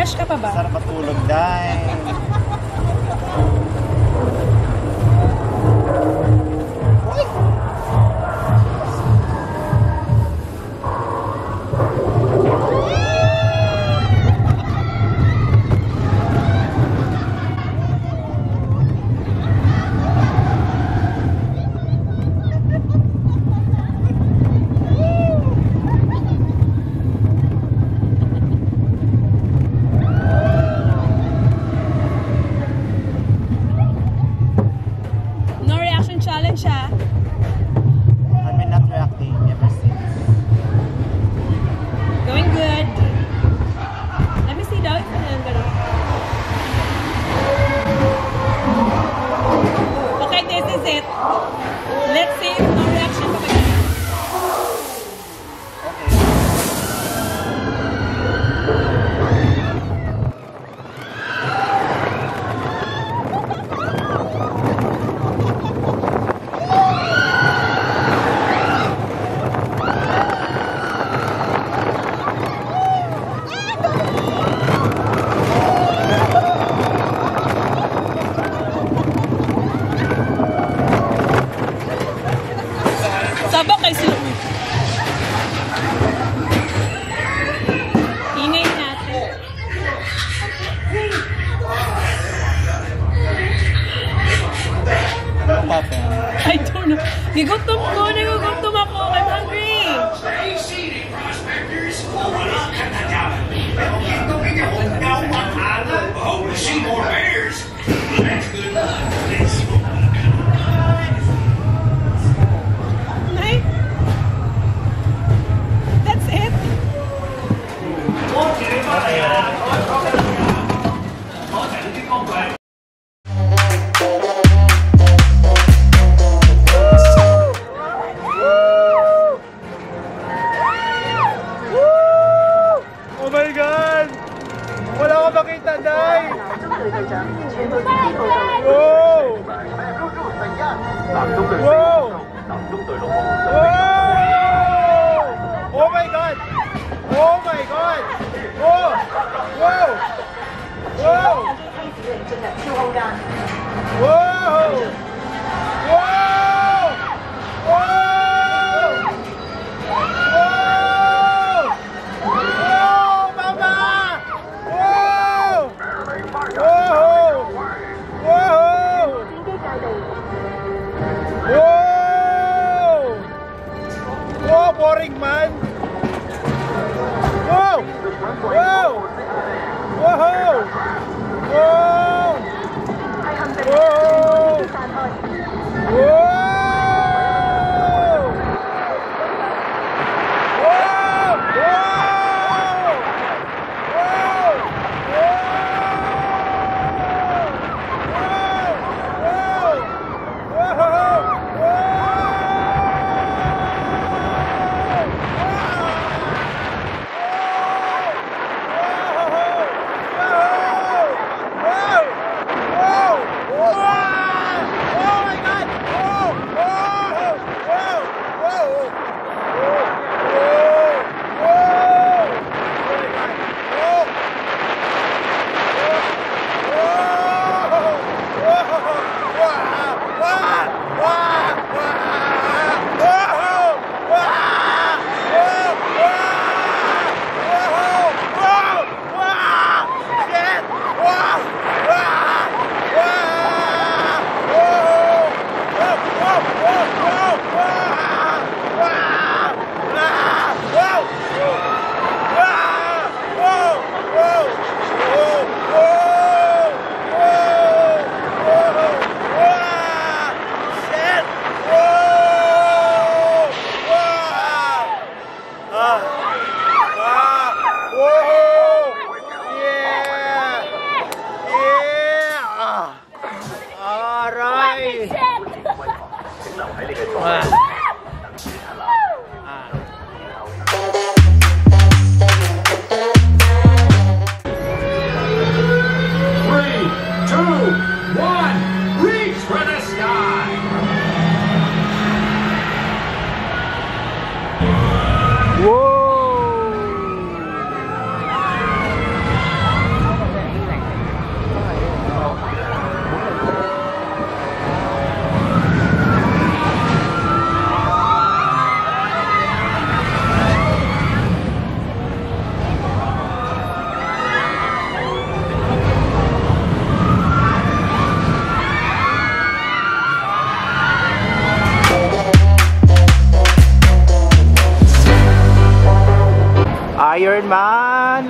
Fresh ka pa ba? Sarap at tulog, dahil. Gigutom ko, nagugutom ako. I'm hungry. That's? That's it? Oh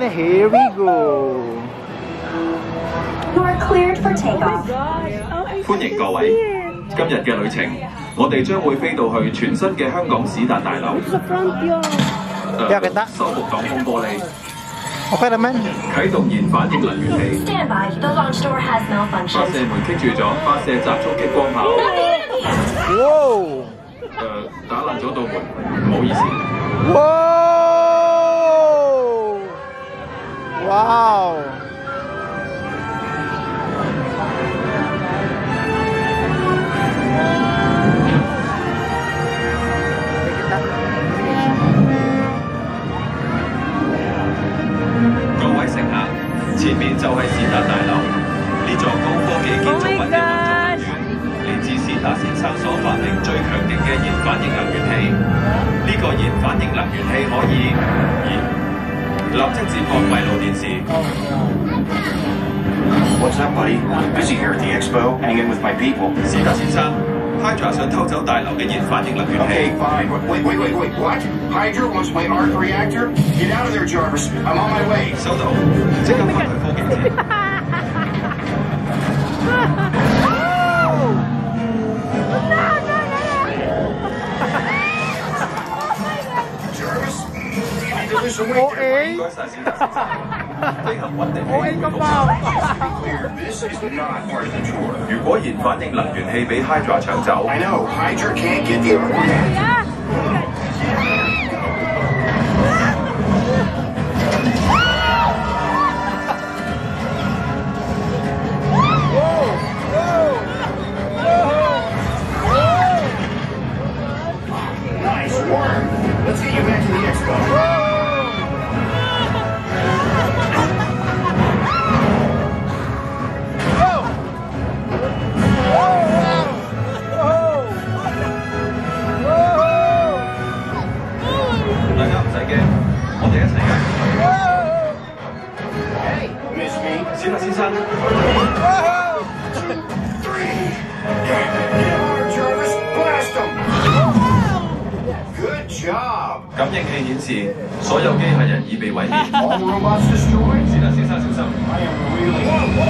Man, here we go. You are cleared for takeoff. Oh, I'm 欢迎各位，今日嘅旅程，我哋将会飞到去全新嘅香港史达大楼， sa front yun. 诶 Bakit na? 修复挡风玻璃， Okay naman. 启动燃反应能源器， Stand by. The launch door has 发 malfunctioned. 射门棘住咗，发射集冲击光炮， Wow! 诶、打烂咗道门，唔好意思。 Wow! Wow! What's up, buddy? I'm busy here at the expo, hanging with my people. 史达先生， Hydra 想偷走大楼嘅热反应能源 Okay, 器。 fine. Wait, wait, wait, wait. What? Hydra wants my arc reactor? Get out of there, Jarvis. I'm on my way. 收到，即刻翻去科技节。 Jarvis, you need to lose some weight 我 there. 唔 A 該晒，先生先生。飛行穩定我 A 器咁回復爆， Clear. This is not part of the tour. 如果熱反應能源器俾 Hydra 搶走， I know. Hydra can't get the 器顯示所有機械人已被毀滅。 All the robots destroyed. 史特先生小心。 I am really. Go, go, go!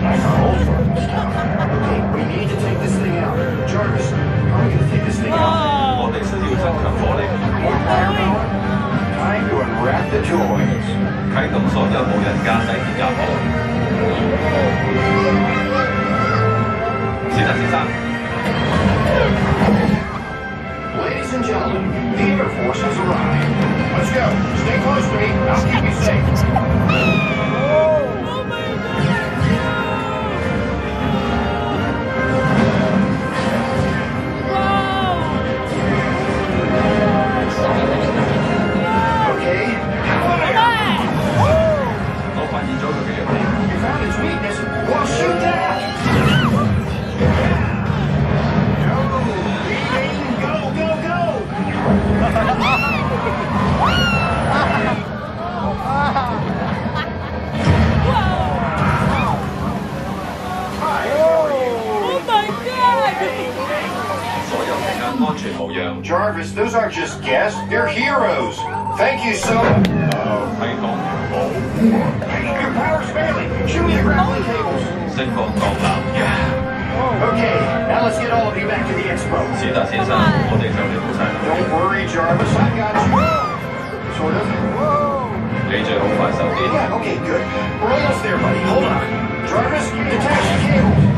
Nice holes for this town. Okay, we need to take this thing out. Jarvis, how are we gonna take this thing out? 我哋需要增強火力， More firepower? Time to unwrap the toys. 啟動所有無人駕駛鐵甲號。 Ladies and gentlemen, the Air Force has arrived. Let's go. Stay close to me. artists, those aren't just guests, they're heroes. Thank you so much. Uh, I don't know. Your power's failing. Shoot me the grounding cables. Simple, go loud. Yeah. Okay, now let's get all of you back to the expo. Don't worry, Jarvis, I got you. Sort of. Whoa. Laser will find something. Yeah, okay, good. We're almost there, buddy. Hold on. Jarvis, detach the cables.